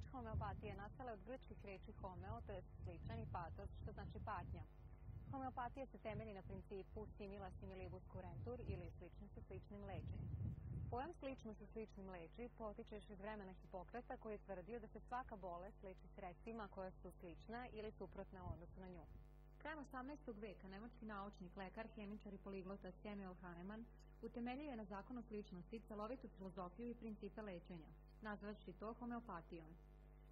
Reč homeopatije nastala od grčkih reči homeo, to je sličan i patos, što znači patnja. Homeopatija se temelji na principu simila similibus curentur ili slično sa sličnim leči. Pojam slično sa sličnim leči potiče još iz vremena Hipokrata koji je tvrdio da se svaka bolest leči sredstvima koja su slična ili suprotna odnosu na nju. Krajem 18. veka nemački naučnik, lekar, hemičar i poliglota Samuel Hahnemann utemeljio je na zakonu sličnosti celovitu filozofiju i principe lečenja, nazvaši to homeopatijom.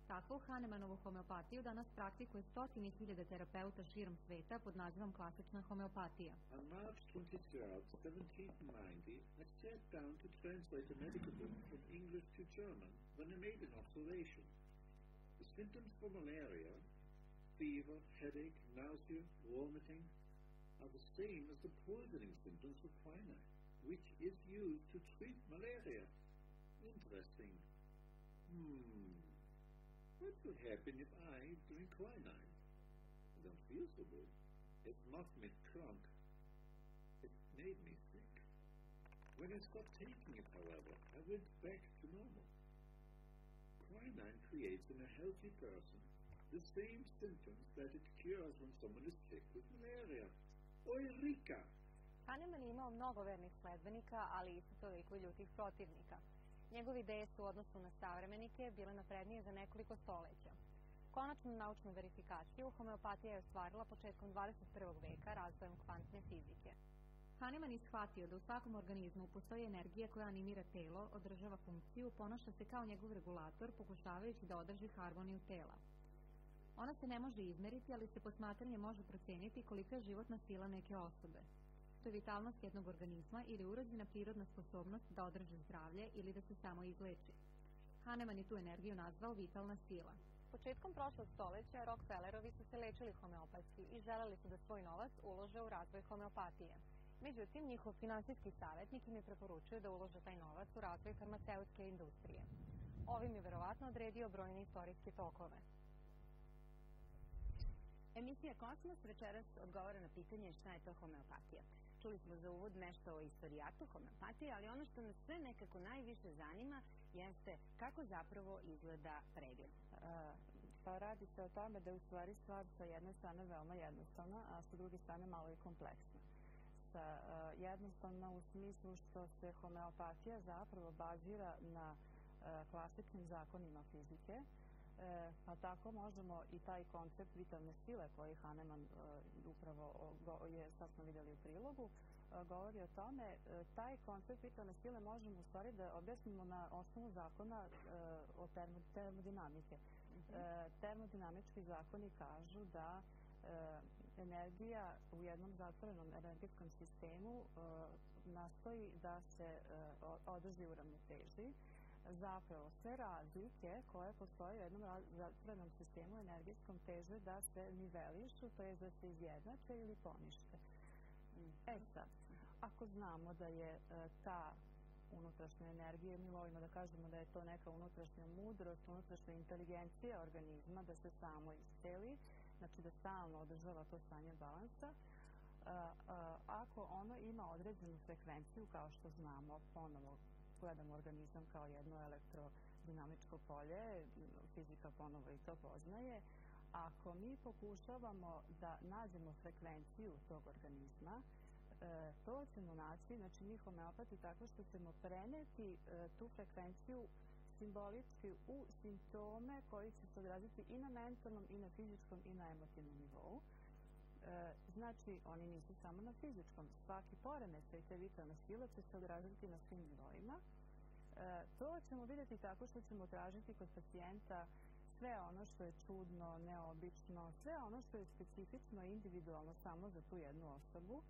Takvu Hahnemannovu homeopatiju danas praktikuje stotini hiljada terapeuta širom sveta pod nazivom klasična homeopatija. On March 23rd, 1790, I sat down to translate a medical book from English to German when I made an observation. The symptoms for malaria, fever, headache, nausea, vomiting, are the same as the poisoning symptoms of quinine, which is used to treat malaria. Interesting. Hmm. What would happen if I drink quinine? I don't feel so good. It knocked me drunk. It made me sick. When I stopped taking it, however, I went back to normal. Quinine creates in a healthy person the same symptoms that it cures when someone is sick with malaria. Eureka! Hahnemann je mnogo vernih sledbenika, ali isto toliko ljutih protivnika. Njegove ideje su u odnosu na savremenike bile naprednije za nekoliko stoleća. Konačnu naučnu verifikaciju homeopatija je ostvarila početkom 21. veka razvojem kvantne fizike. Hahnemann je shvatio da u svakom organizmu postoji energija koja animira telo, održava funkciju, ponaša se kao njegov regulator, pokušavajući da održi harmoniju tela. Ona se ne može izmeriti, ali se posmatranje može proceniti kolika je životna sila neke osobe. Je vitalnost jednog organizma ili urođena prirodna sposobnost da održi zdravlje ili da se samo izleči. Hahnemann je tu energiju nazvao vitalna sila. Početkom prošlog stoleća Rockefellerovi su se lečili homeopatski i želeli su da svoj novac ulože u razvoj homeopatije. Međutim, njihov finansijski savjetnik im je preporučio da ulože taj novac u razvoj farmaceutske industrije. Ovim je verovatno odredio brojne istorijske tokove. Emisija Kosmos večeras odgovara na pitanje šta je to homeopatija. Čuli smo za uvod nešto o istorijatu homeopatije, ali ono što nas sve nekako najviše zanima jeste kako zapravo izgleda pregled. Pa radi se o tome da je u stvari stvar sa jedne strane veoma jednostavna, a sa druge strane malo i kompleksna. Sa jednostavna u smislu što se homeopatija zapravo bazira na klasičnim zakonima fizike, pa tako možemo i taj koncept vitalne sile koji Hahnemann e, upravo je, sad smo vidjeli u prilogu, e, govori o tome, e, taj koncept vitalne sile možemo u stvari da objasnimo na osnovu zakona e, o termo, termodinamike. Mm -hmm. termodinamički zakoni kažu da e, energija u jednom zatvorenom energetskom sistemu e, nastoji da se e, održi u ravnoteži zapravo sve razlike koje postoje u jednom zatvorenom sistemu energetskom teže da se nivelišu, to je da se izjednače ili ponište. E sad, ako znamo da je e, ta unutrašnja energija, mi volimo da kažemo da je to neka unutrašnja mudrost, unutrašnja inteligencija organizma, da se samo isceli, znači da stalno održava to stanje balansa, a, a, ako ono ima određenu frekvenciju, kao što znamo, ponovo gledamo organizam kao jedno elektrodinamičko polje, fizika ponovo i to poznaje, ako mi pokušavamo da nađemo frekvenciju tog organizma, e, to ćemo naći, znači mi homeopati tako što ćemo preneti e, tu frekvenciju simbolički u simptome koji će se odraziti i na mentalnom, i na fizičkom, i na emotivnom nivou. E, znači, oni nisu samo na fizičkom. Svaki poremećaj te vitalne sile će se odraziti na svim nivoima. E, to ćemo vidjeti tako što ćemo tražiti kod pacijenta sve ono što je čudno, neobično, sve ono što je specifično i individualno samo za tu jednu osobu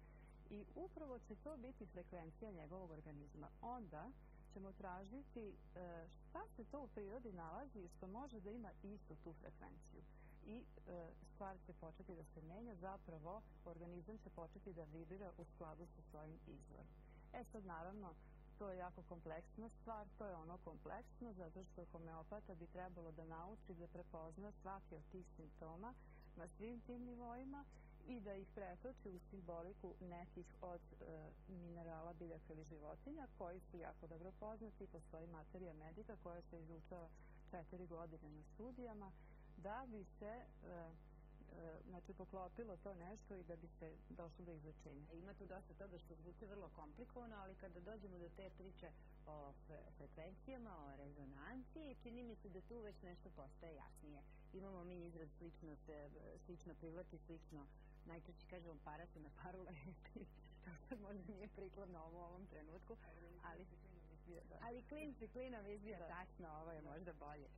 i upravo će to biti frekvencija njegovog organizma. Onda ćemo tražiti e, šta se to u prirodi nalazi što može da ima istu tu frekvenciju i e, stvar će početi da se menja, zapravo organizam će početi da vibrira u skladu sa svojim izvorom. E sad naravno to je jako kompleksna stvar, to je ono kompleksno zato što homeopata bi trebalo da nauči da prepozna svaki od tih simptoma na svim tim nivoima i da ih pretoči u simboliku nekih od e, minerala, biljaka ili životinja koji su jako dobro poznati, postoji materija medika koja se izučava četiri godine na studijama da bi se znači poklopilo to nešto i da bi se došlo do izlečenja. Ima tu dosta toga što zvuči vrlo komplikovano, ali kada dođemo do te priče o frekvencijama, o rezonanciji, čini mi se da tu već nešto postaje jasnije. Imamo mi izraz slično se, slično privlači, slično najčešće kažemo para se na paru leti, to sad možda nije prikladno ovo u ovom trenutku, ali, ali klin se klinom izbija, tačno, ovo je možda bolje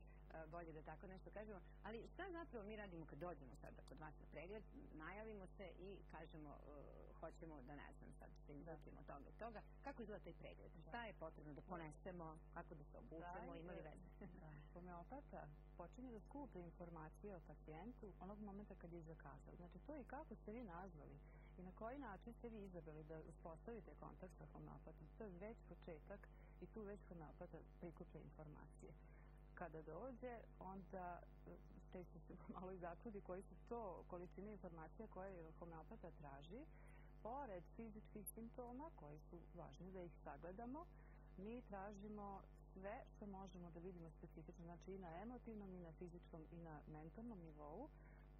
bolje da tako nešto kažemo. Ali šta zapravo mi radimo kad dođemo sad kod vas na pregled, najavimo se i kažemo uh, hoćemo da ne znam sad se izvukimo toga i toga. Kako izgleda taj pregled? Šta je potrebno da ponesemo, kako da se obučemo, ima li veze? Da, homeopata počinje da skupe informacije o pacijentu onog momenta kad je zakazao. Znači to i kako ste vi nazvali i na koji način ste vi izabrali da uspostavite kontakt sa homeopatom. To je već početak i tu već homeopata prikuplja informacije kada dođe, onda ste se malo i začudi koji su to količine informacija koje homeopata traži. Pored fizičkih simptoma, koji su važni da ih sagledamo, mi tražimo sve što možemo da vidimo specifično, znači i na emotivnom, i na fizičkom, i na mentalnom nivou,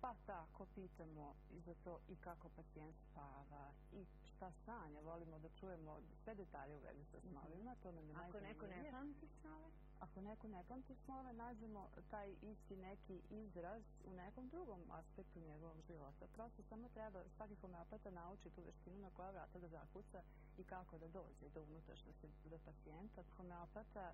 pa tako pitamo i za to i kako pacijent spava, i šta sanja, volimo da čujemo sve detalje u vezi sa snovima, to nam je Ako neko ne pamti snove? ako neko ne pamti snove, nađemo taj isti neki izraz u nekom drugom aspektu njegovog života. Prosto samo treba, svaki homeopata nauči tu veštinu na koja vrata da zakuca i kako da dođe do unutrašnjosti do pacijenta. Homeopata e,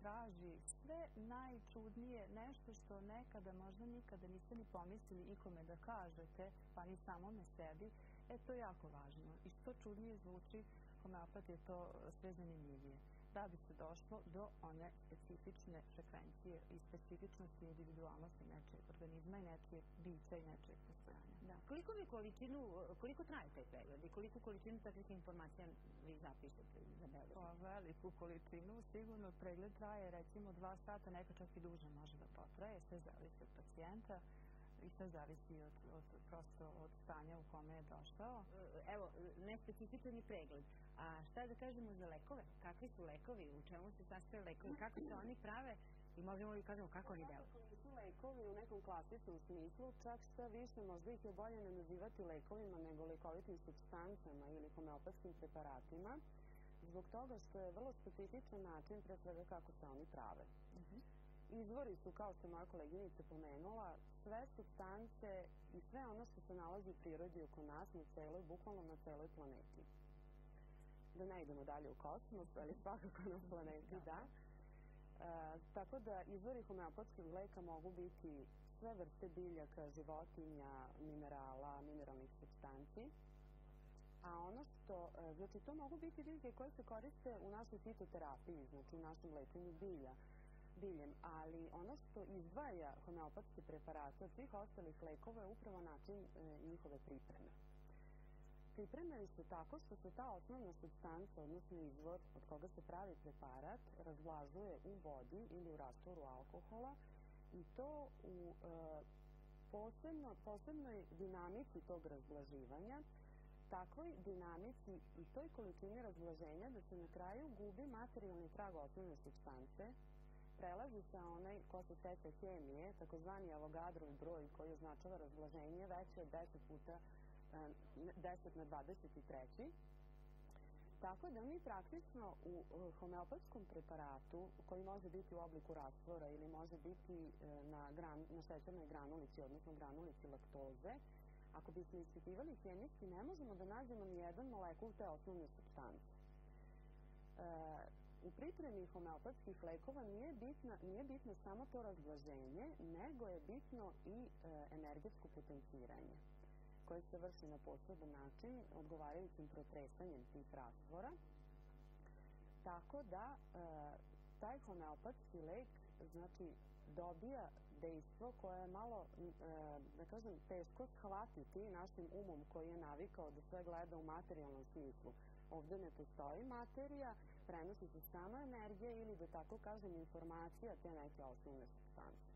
traži sve najčudnije, nešto što nekada možda nikada niste ni pomislili ikome da kažete, pa ni samome sebi, e to je jako važno. I što čudnije zvuči, homeopat je to sve zanimljivije da bi se došlo do one specifične frekvencije i specifičnosti individualnosti nečeg organizma i nečijeg bića i nečijeg postojanja. Da. Koliko vi količinu, koliko traje taj pregled i koliko količinu takvih informacija vi zapišete i zabeležite? Pa veliku količinu, sigurno pregled traje recimo dva sata, neka čak i duže može da potraje, sve zavisi od pacijenta i sve zavisi od, od, prosto od stanja u kome je došao. Evo, nespecifičan je pregled. A šta da kažemo za lekove? Kakvi su lekovi? U čemu se sastoje lekovi? Kako se oni prave? I možemo li kažemo kako oni deluju? Nisu lekovi u nekom klasičnom smislu, čak šta više možda ih je bolje ne nazivati lekovima nego lekovitim substancama ili homeopatskim preparatima, zbog toga što je vrlo specifičan način pre svega kako se oni prave. Uh -huh. Izvori su, kao što moja koleginica pomenula, sve substance i sve ono što se nalazi u prirodi oko nas na celoj, bukvalno na celoj planeti da ne idemo dalje u kosmos, ali svakako na planeti, da. E, tako da izvori homeopatskog leka mogu biti sve vrste biljaka, životinja, minerala, mineralnih substanci. A ono što, e, znači to mogu biti biljke koje se koriste u našoj fitoterapiji, znači u našem lečenju bilja, ali ono što izdvaja homeopatske preparate od svih ostalih lekova je upravo način e, njihove pripreme. Pripremaju se tako što se ta osnovna substanca, odnosno izvor od koga se pravi preparat, razvlažuje u vodi ili u rastvoru alkohola i to u e, posebno, posebnoj dinamici tog razvlaživanja, takvoj dinamici i toj količini razvlaženja da se na kraju gubi materijalni trag osnovne substance, prelazi se onaj ko se seća hemije, takozvani Avogadrov broj koji označava razvlaženje veće od 10 puta 10 na 23. Tako da mi praktično u homeopatskom preparatu, koji može biti u obliku rastvora ili može biti e, na, na šećernoj granulici, odnosno granulici laktoze, ako bismo ispitivali hemijski, ne možemo da nađemo ni jedan molekul te osnovne substance. E, u pripremi homeopatskih lekova nije bitno, nije bitno samo to razblaženje, nego je bitno i e, energetsko potenciranje koje se vrši na poseban način, odgovarajućim protresanjem tih rastvora. Tako da e, taj homeopatski lek znači dobija dejstvo koje je malo, e, da kažem, teško shvatiti našim umom koji je navikao da sve gleda u materijalnom smislu. Овде не постои материја, преноси се само енергија или, да тако кажем, информација, те неке основни субстанци.